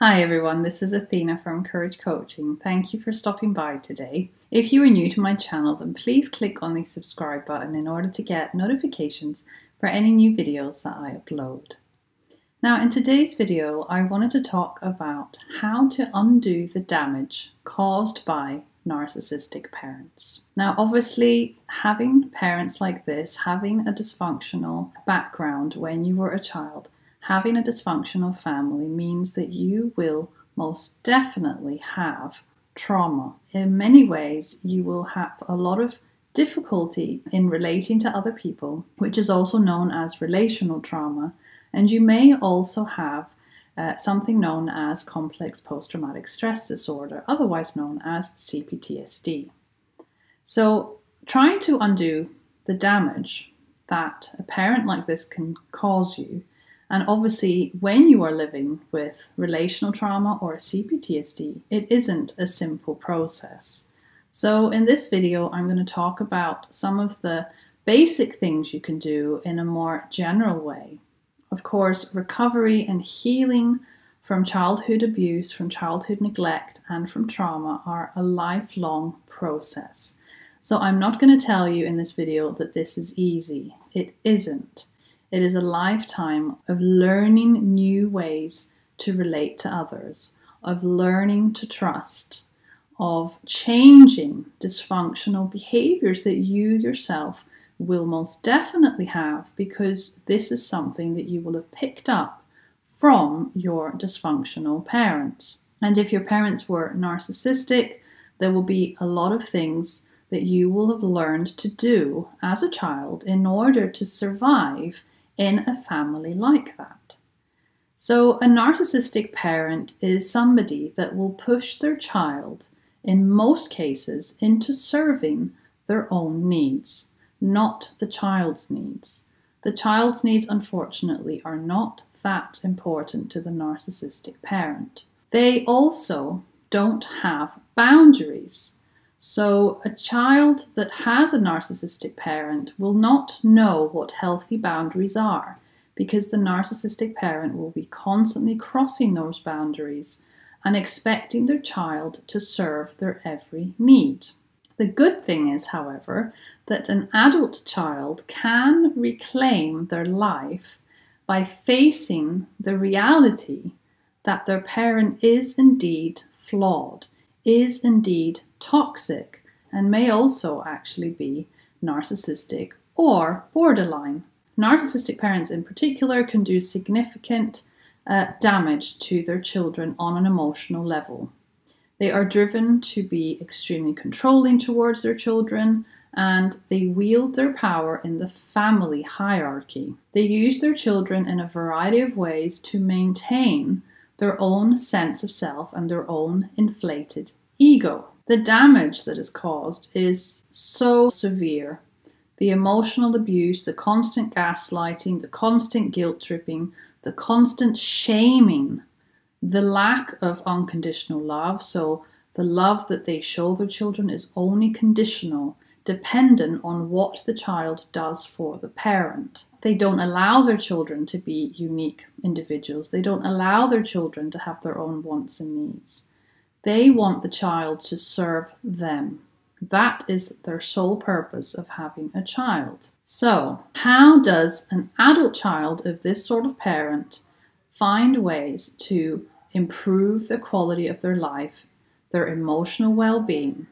Hi everyone, this is Athena from Courage Coaching. Thank you for stopping by today. If you are new to my channel, then please click on the subscribe button in order to get notifications for any new videos that I upload. Now, in today's video, I wanted to talk about how to undo the damage caused by narcissistic parents. Now, obviously, having parents like this, having a dysfunctional background when you were a child, having a dysfunctional family means that you will most definitely have trauma. In many ways, you will have a lot of difficulty in relating to other people, which is also known as relational trauma, and you may also have uh, something known as complex post traumatic stress disorder, otherwise known as CPTSD. So, trying to undo the damage that a parent like this can cause you, and obviously, when you are living with relational trauma or CPTSD, it isn't a simple process. So, in this video, I'm going to talk about some of the basic things you can do in a more general way of course, recovery and healing from childhood abuse, from childhood neglect, and from trauma are a lifelong process. So, I'm not going to tell you in this video that this is easy. It isn't. It is a lifetime of learning new ways to relate to others, of learning to trust, of changing dysfunctional behaviors that you yourself will most definitely have because this is something that you will have picked up from your dysfunctional parents. And if your parents were narcissistic, there will be a lot of things that you will have learned to do as a child in order to survive in a family like that. So, a narcissistic parent is somebody that will push their child, in most cases, into serving their own needs not the child's needs. The child's needs, unfortunately, are not that important to the narcissistic parent. They also don't have boundaries. So, a child that has a narcissistic parent will not know what healthy boundaries are because the narcissistic parent will be constantly crossing those boundaries and expecting their child to serve their every need. The good thing is, however, that an adult child can reclaim their life by facing the reality that their parent is indeed flawed, is indeed toxic, and may also actually be narcissistic or borderline. Narcissistic parents, in particular, can do significant uh, damage to their children on an emotional level. They are driven to be extremely controlling towards their children and they wield their power in the family hierarchy. They use their children in a variety of ways to maintain their own sense of self and their own inflated ego. The damage that is caused is so severe. The emotional abuse, the constant gaslighting, the constant guilt tripping, the constant shaming the lack of unconditional love. So, the love that they show their children is only conditional, dependent on what the child does for the parent. They don't allow their children to be unique individuals, they don't allow their children to have their own wants and needs. They want the child to serve them. That is their sole purpose of having a child. So, how does an adult child of this sort of parent find ways to improve the quality of their life, their emotional well being.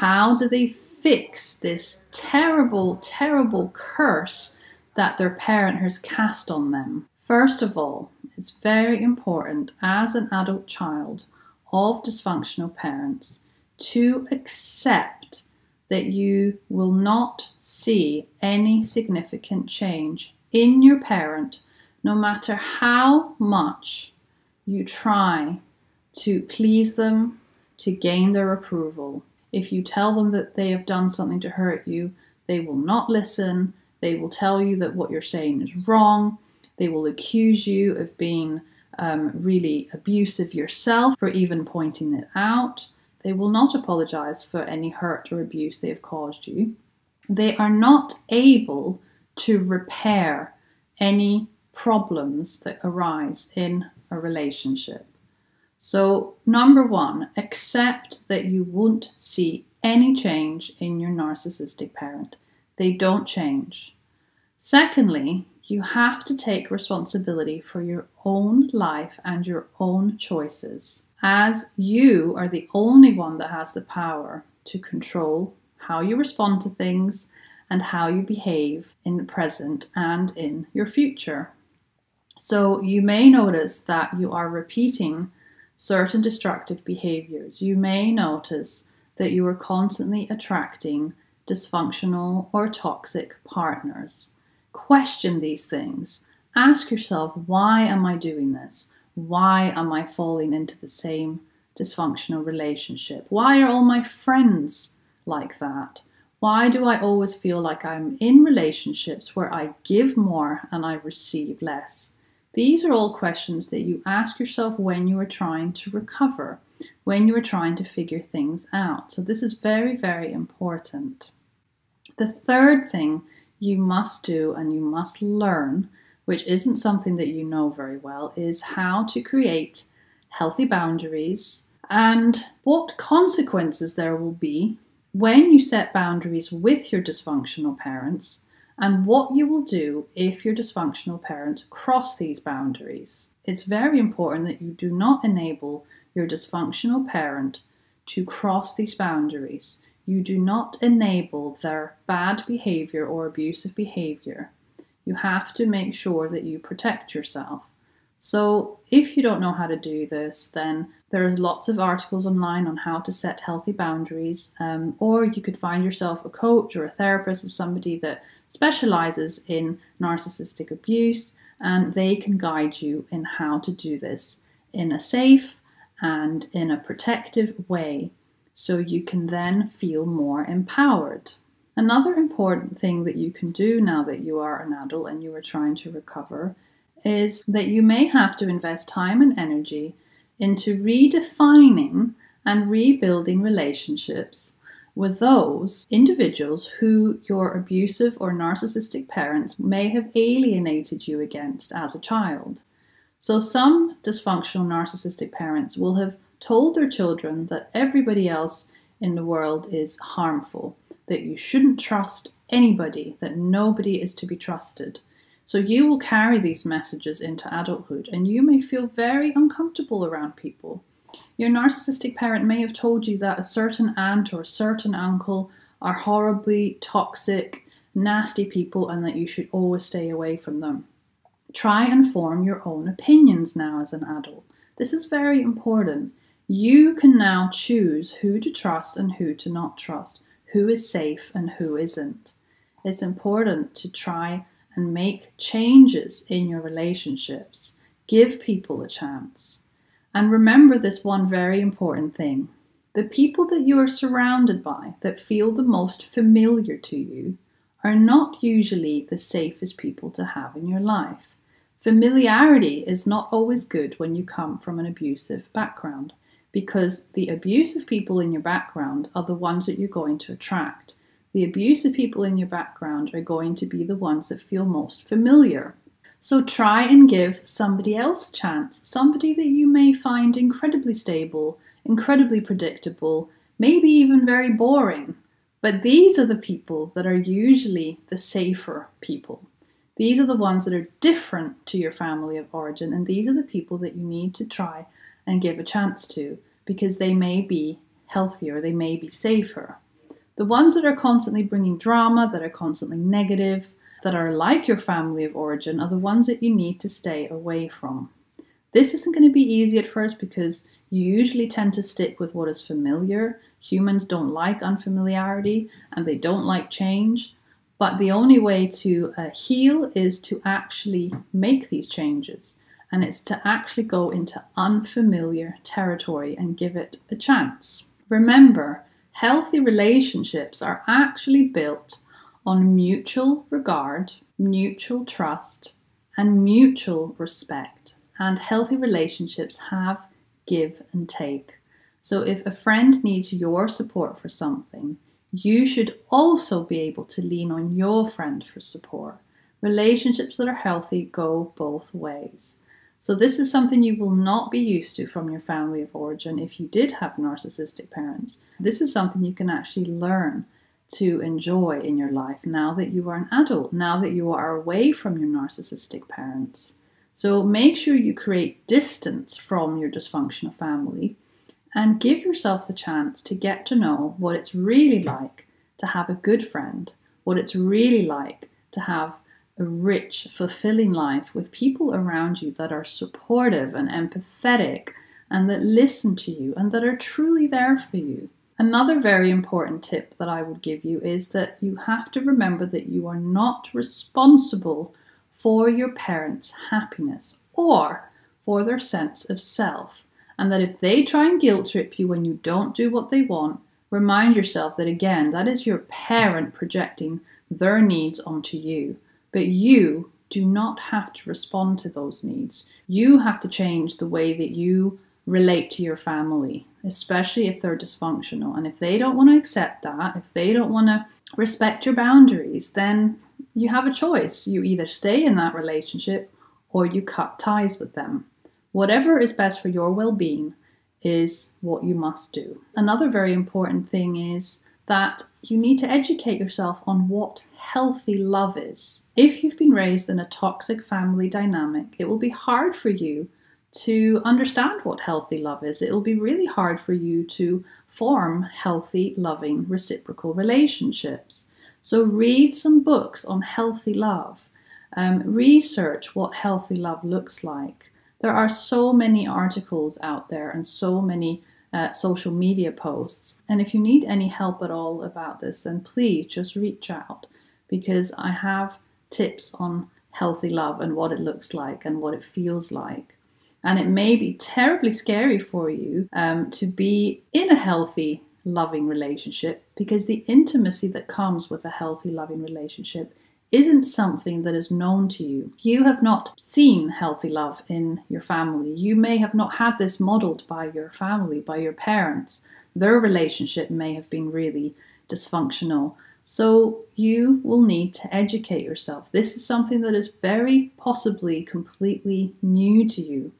How do they fix this terrible, terrible curse that their parent has cast on them? First of all, it's very important as an adult child of dysfunctional parents to accept that you will not see any significant change in your parent no matter how much you try to please them, to gain their approval. If you tell them that they have done something to hurt you, they will not listen. They will tell you that what you're saying is wrong. They will accuse you of being um, really abusive yourself for even pointing it out. They will not apologize for any hurt or abuse they have caused you. They are not able to repair any problems that arise in a relationship. So, number one, accept that you won't see any change in your narcissistic parent. They don't change. Secondly, you have to take responsibility for your own life and your own choices, as you are the only one that has the power to control how you respond to things and how you behave in the present and in your future. So, you may notice that you are repeating certain destructive behaviors. You may notice that you are constantly attracting dysfunctional or toxic partners. Question these things. Ask yourself, why am I doing this? Why am I falling into the same dysfunctional relationship? Why are all my friends like that? Why do I always feel like I'm in relationships where I give more and I receive less? These are all questions that you ask yourself when you are trying to recover, when you are trying to figure things out. So, this is very, very important. The third thing you must do and you must learn, which isn't something that you know very well, is how to create healthy boundaries and what consequences there will be when you set boundaries with your dysfunctional parents and what you will do if your dysfunctional parents cross these boundaries. It's very important that you do not enable your dysfunctional parent to cross these boundaries. You do not enable their bad behavior or abusive behavior. You have to make sure that you protect yourself. So, if you don't know how to do this, then there's lots of articles online on how to set healthy boundaries, um, or you could find yourself a coach or a therapist or somebody that specializes in narcissistic abuse, and they can guide you in how to do this in a safe and in a protective way so you can then feel more empowered. Another important thing that you can do now that you are an adult and you are trying to recover is that you may have to invest time and energy into redefining and rebuilding relationships with those individuals who your abusive or narcissistic parents may have alienated you against as a child. So, some dysfunctional narcissistic parents will have told their children that everybody else in the world is harmful, that you shouldn't trust anybody, that nobody is to be trusted. So you will carry these messages into adulthood and you may feel very uncomfortable around people. Your narcissistic parent may have told you that a certain aunt or a certain uncle are horribly toxic, nasty people and that you should always stay away from them. Try and form your own opinions now as an adult. This is very important. You can now choose who to trust and who to not trust, who is safe and who isn't. It's important to try and make changes in your relationships. Give people a chance. And remember this one very important thing the people that you are surrounded by that feel the most familiar to you are not usually the safest people to have in your life. Familiarity is not always good when you come from an abusive background because the abusive people in your background are the ones that you're going to attract the abusive people in your background are going to be the ones that feel most familiar. So try and give somebody else a chance, somebody that you may find incredibly stable, incredibly predictable, maybe even very boring. But these are the people that are usually the safer people. These are the ones that are different to your family of origin, and these are the people that you need to try and give a chance to because they may be healthier, they may be safer. The ones that are constantly bringing drama, that are constantly negative, that are like your family of origin, are the ones that you need to stay away from. This isn't going to be easy at first because you usually tend to stick with what is familiar. Humans don't like unfamiliarity and they don't like change. But the only way to uh, heal is to actually make these changes. And it's to actually go into unfamiliar territory and give it a chance. Remember, healthy relationships are actually built on mutual regard, mutual trust, and mutual respect. And healthy relationships have give and take. So if a friend needs your support for something, you should also be able to lean on your friend for support. Relationships that are healthy go both ways. So, this is something you will not be used to from your family of origin if you did have narcissistic parents. This is something you can actually learn to enjoy in your life now that you are an adult, now that you are away from your narcissistic parents. So, make sure you create distance from your dysfunctional family and give yourself the chance to get to know what it's really like to have a good friend, what it's really like to have a rich, fulfilling life with people around you that are supportive and empathetic and that listen to you and that are truly there for you. Another very important tip that I would give you is that you have to remember that you are not responsible for your parents' happiness or for their sense of self. And that if they try and guilt trip you when you don't do what they want, remind yourself that again, that is your parent projecting their needs onto you. But you do not have to respond to those needs. You have to change the way that you relate to your family, especially if they're dysfunctional. And if they don't want to accept that, if they don't want to respect your boundaries, then you have a choice. You either stay in that relationship or you cut ties with them. Whatever is best for your well being is what you must do. Another very important thing is that you need to educate yourself on what healthy love is. If you've been raised in a toxic family dynamic, it will be hard for you to understand what healthy love is. It will be really hard for you to form healthy, loving, reciprocal relationships. So, read some books on healthy love. Um, research what healthy love looks like. There are so many articles out there and so many uh, social media posts. And if you need any help at all about this, then please just reach out because I have tips on healthy love and what it looks like and what it feels like. And it may be terribly scary for you um, to be in a healthy, loving relationship because the intimacy that comes with a healthy, loving relationship isn't something that is known to you. You have not seen healthy love in your family. You may have not had this modeled by your family, by your parents. Their relationship may have been really dysfunctional. So you will need to educate yourself. This is something that is very possibly completely new to you.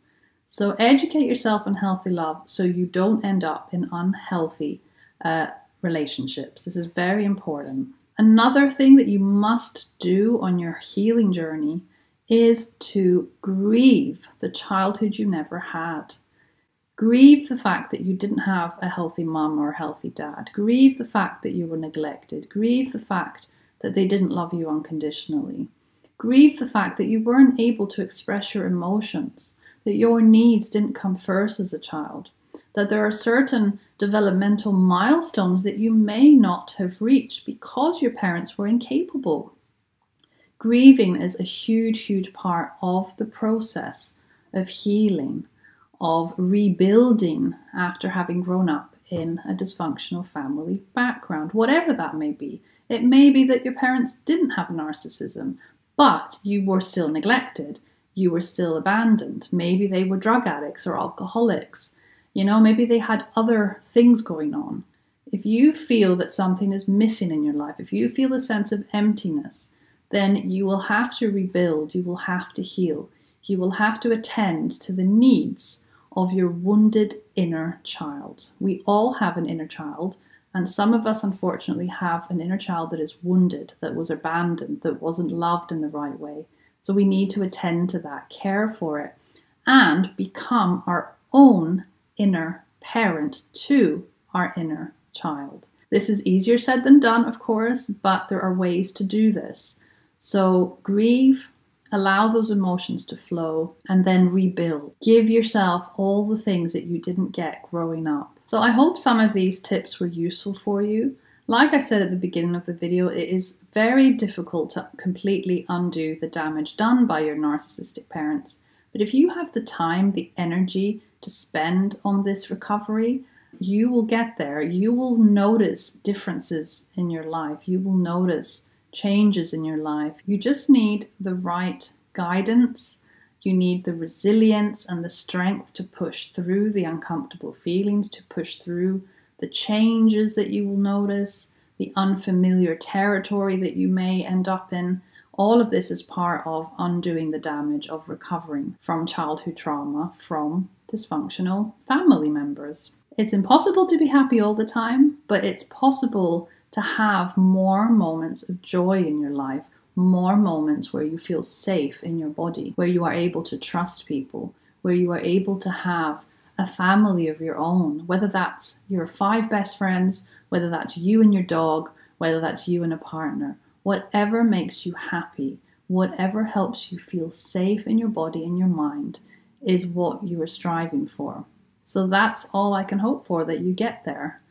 So educate yourself on healthy love so you don't end up in unhealthy uh, relationships. This is very important. Another thing that you must do on your healing journey is to grieve the childhood you never had. Grieve the fact that you didn't have a healthy mum or a healthy dad. Grieve the fact that you were neglected. Grieve the fact that they didn't love you unconditionally. Grieve the fact that you weren't able to express your emotions, that your needs didn't come first as a child, that there are certain developmental milestones that you may not have reached because your parents were incapable. Grieving is a huge, huge part of the process of healing, of rebuilding after having grown up in a dysfunctional family background, whatever that may be. It may be that your parents didn't have narcissism, but you were still neglected, you were still abandoned. Maybe they were drug addicts or alcoholics. You know, maybe they had other things going on. If you feel that something is missing in your life, if you feel a sense of emptiness, then you will have to rebuild, you will have to heal, you will have to attend to the needs of your wounded inner child. We all have an inner child, and some of us unfortunately have an inner child that is wounded, that was abandoned, that wasn't loved in the right way. So we need to attend to that, care for it, and become our own inner parent to our inner child. This is easier said than done, of course, but there are ways to do this. So grieve, allow those emotions to flow, and then rebuild. Give yourself all the things that you didn't get growing up. So I hope some of these tips were useful for you. Like I said at the beginning of the video, it is very difficult to completely undo the damage done by your narcissistic parents. But if you have the time, the energy, to spend on this recovery, you will get there. You will notice differences in your life. You will notice changes in your life. You just need the right guidance. You need the resilience and the strength to push through the uncomfortable feelings, to push through the changes that you will notice, the unfamiliar territory that you may end up in, All of this is part of undoing the damage of recovering from childhood trauma from dysfunctional family members. It's impossible to be happy all the time, but it's possible to have more moments of joy in your life, more moments where you feel safe in your body, where you are able to trust people, where you are able to have a family of your own, whether that's your five best friends, whether that's you and your dog, whether that's you and a partner, whatever makes you happy, whatever helps you feel safe in your body and your mind is what you are striving for. So that's all I can hope for that you get there.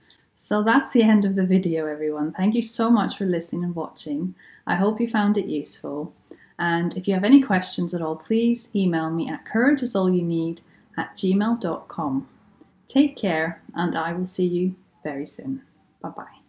So that's the end of the video, everyone. Thank you so much for listening and watching. I hope you found it useful. And if you have any questions at all, please email me at courageisallyouneed at gmail.com. Take care, and I will see you very soon. Bye bye.